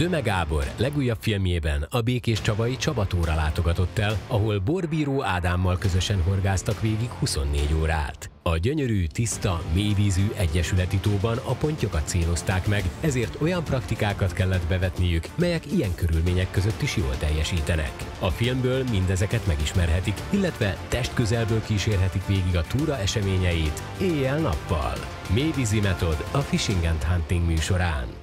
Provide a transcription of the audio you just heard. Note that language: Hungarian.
Döme Gábor legújabb filmjében a Békés Csabai Csabatóra látogatott el, ahol Borbíró Ádámmal közösen horgáztak végig 24 órát. A gyönyörű, tiszta, mélyvízű egyesületi tóban a pontyokat célozták meg, ezért olyan praktikákat kellett bevetniük, melyek ilyen körülmények között is jól teljesítenek. A filmből mindezeket megismerhetik, illetve testközelből kísérhetik végig a túra eseményeit éjjel-nappal. Mélyvízi metód a Fishing and Hunting műsorán.